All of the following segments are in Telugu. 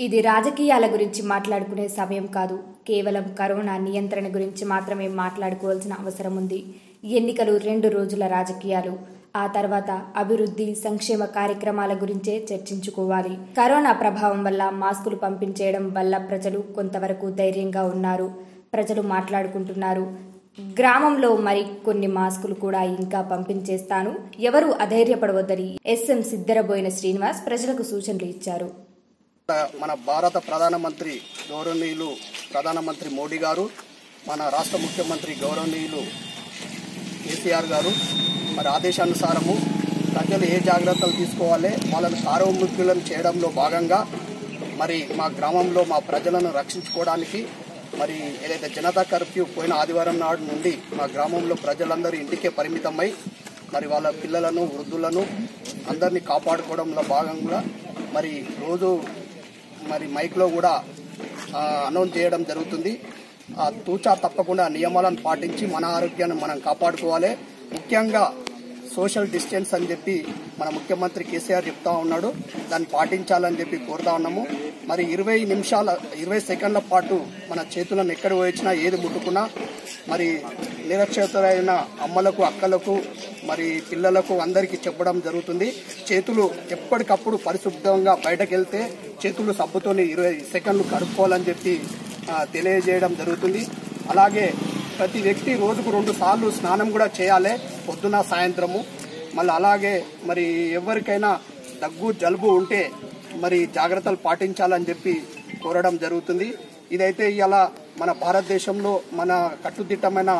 ఇది రాజకీయాల గురించి మాట్లాడుకునే సమయం కాదు. కేవలం కరోనా నియంత్రణ గురించి మాత్రమే మాట్లాడుకోవాల్సిన అవసరం ఉంది. ఎన్నికలు రెండు రోజుల రాజకీయాలు. ఆ తర్వాత అభివృద్ధి సంక్షేమ కార్యక్రమాల గురించే చర్చించుకోవాలి. కరోనా ప్రభావం వల్ల మాస్కులు పంపించేయడం వల్ల ప్రజలు కొంతవరకు ధైర్యంగా ఉన్నారు. ప్రజలు మాట్లాడుకుంటున్నారు. గ్రామంలో మరి కొన్ని మాస్కులు కూడా ఇంకా పంపించేస్తాను. ఎవరు అధైర్యపడవద్దని ఎస్ఎం సిద్ధరబోయిన శ్రీనివాస్ ప్రజలకు సూచనలు ఇచ్చారు. మన భారత ప్రధానమంత్రి గౌరవనీయులు ప్రధానమంత్రి మోడీ గారు మన రాష్ట్ర ముఖ్యమంత్రి గౌరవనీయులు కేసీఆర్ గారు మరి ఆదేశానుసారము ప్రజలు ఏ జాగ్రత్తలు తీసుకోవాలి వాళ్ళని సార్వముఖ్యులను చేయడంలో భాగంగా మరి మా గ్రామంలో మా ప్రజలను రక్షించుకోవడానికి మరి ఏదైతే జనతా కర్ఫ్యూ పోయిన ఆదివారం నాడు నుండి మా గ్రామంలో ప్రజలందరూ ఇంటికే పరిమితమై మరి వాళ్ళ పిల్లలను వృద్ధులను అందరినీ కాపాడుకోవడంలో భాగంగా మరి రోజు మరి మైక్లో కూడా అనౌన్స్ చేయడం జరుగుతుంది. ఆ తూచా తప్పకుండా నియమాలను పాటించి మన ఆరోగ్యాన్ని మనం కాపాడుకోవాలి. ముఖ్యంగా సోషల్ డిస్టెన్స్ అని చెప్పి మన ముఖ్యమంత్రి కేసీఆర్ చెప్తా ఉన్నాడు. దాన్ని పాటించాలని చెప్పి కోరుతా ఉన్నాము. మరి ఇరవై నిమిషాల ఇరవై సెకండ్ల పాటు మన చేతులను ఎక్కడ వచ్చినా ఏది ముట్టుకున్నా మరి నిరక్షతులైన అమ్మలకు అక్కలకు మరి పిల్లలకు అందరికీ చెప్పడం జరుగుతుంది. చేతులు ఎప్పటికప్పుడు పరిశుభ్రంగా బయటకు వెళ్తే చేతులు సబ్బుతోని ఇరవై సెకండ్లు కడుక్కోవాలని చెప్పి తెలియజేయడం జరుగుతుంది. అలాగే ప్రతి వ్యక్తి రోజుకు రెండు సార్లు స్నానం కూడా చేయాలి పొద్దున సాయంత్రము. మళ్ళీ అలాగే మరి ఎవరికైనా దగ్గు జలుబు ఉంటే మరి జాగ్రత్తలు పాటించాలని చెప్పి కోరడం జరుగుతుంది. ఇదైతే ఇలా మన భారతదేశంలో మన కట్టుదిట్టమైన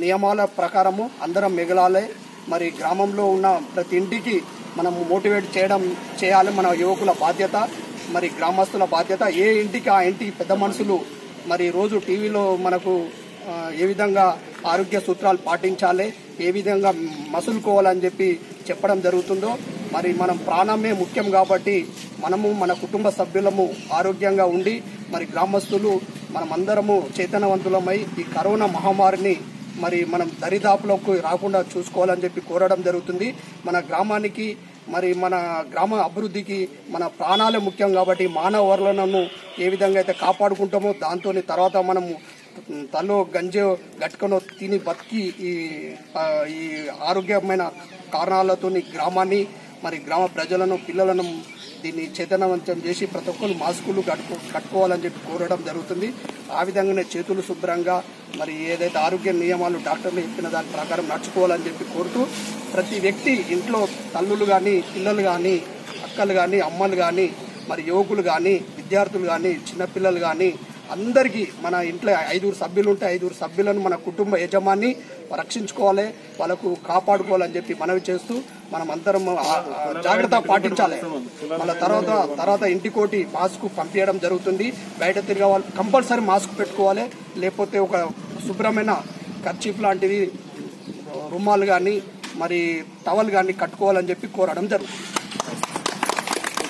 నియమాల ప్రకారము అందరం మిగలాలి మరి గ్రామంలో ఉన్న ప్రతి ఇంటికి మనం మోటివేట్ చేయడం చేయాలి మన యువకుల బాధ్యత మరి గ్రామస్తుల బాధ్యత. ఏ ఇంటికి ఆ ఇంటికి పెద్ద మనుషులు మరి రోజు టీవీలో మనకు ఏ విధంగా ఆరోగ్య సూత్రాలు పాటించాలి ఏ విధంగా మసులుకోవాలని చెప్పి చెప్పడం జరుగుతుందో మరి మనం ప్రాణమే ముఖ్యం కాబట్టి మనము మన కుటుంబ సభ్యులము ఆరోగ్యంగా ఉండి మరి గ్రామస్తులు మనమందరము చైతన్యవంతులమై ఈ కరోనా మహమ్మారిని మరి మనం దరిదాపులకు రాకుండా చూసుకోవాలని చెప్పి కోరడం జరుగుతుంది. మన గ్రామానికి మరి మన గ్రామ అభివృద్ధికి మన ప్రాణాలే ముఖ్యం కాబట్టి మానవ వనరులను ఏ విధంగా అయితే కాపాడుకుంటామో దాంతో తర్వాత మనము తలో గంజో గట్టుకొని తిని బతికి ఈ ఈ ఆరోగ్యమైన కారణాలతో గ్రామాన్ని మరి గ్రామ ప్రజలను పిల్లలను దీన్ని చేతనవంతం చేసి ప్రతి ఒక్కరు మాస్కులు కట్టుకో కట్టుకోవాలని చెప్పి కోరడం జరుగుతుంది. ఆ విధంగానే చేతులు శుభ్రంగా మరి ఏదైతే ఆరోగ్య నియమాలు డాక్టర్లు చెప్పిన దాని ప్రకారం నడుచుకోవాలని చెప్పి కోరుతూ ప్రతి వ్యక్తి ఇంట్లో తల్లులు కానీ పిల్లలు కానీ అక్కలు కానీ అమ్మలు కానీ మరి యువకులు కానీ విద్యార్థులు కానీ చిన్నపిల్లలు కానీ అందరికీ మన ఇంట్లో ఐదుగురు సభ్యులు ఉంటే ఐదుగురు సభ్యులను మన కుటుంబ యజమాని రక్షించుకోవాలి వాళ్ళకు కాపాడుకోవాలని చెప్పి మనవి చేస్తూ మనం అందరం జాగ్రత్త పాటించాలి. మళ్ళీ తర్వాత తర్వాత ఇంటికోటి మాస్క్ పంపించడం జరుగుతుంది. బయట తిరిగే వాళ్ళు కంపల్సరీ మాస్క్ పెట్టుకోవాలి. లేకపోతే ఒక శుభ్రమైన కర్చీఫ్ లాంటివి రుమాలు కానీ మరి టవల్ కానీ కట్టుకోవాలని చెప్పి కోరడం జరుగుతుంది.